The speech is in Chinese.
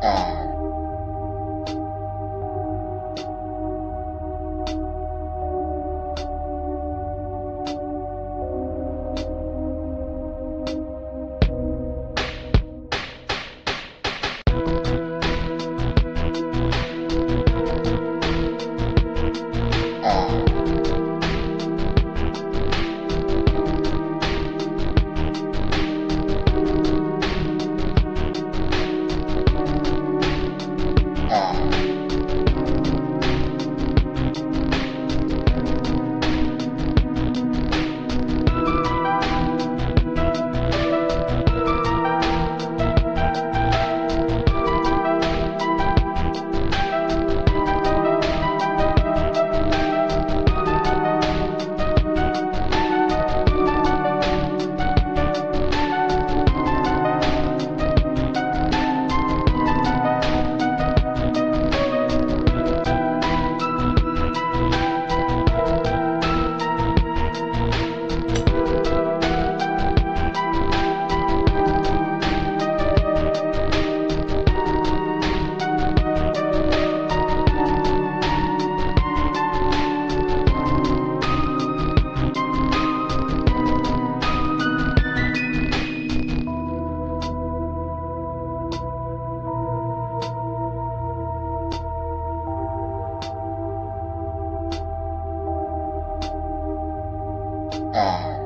呃 air.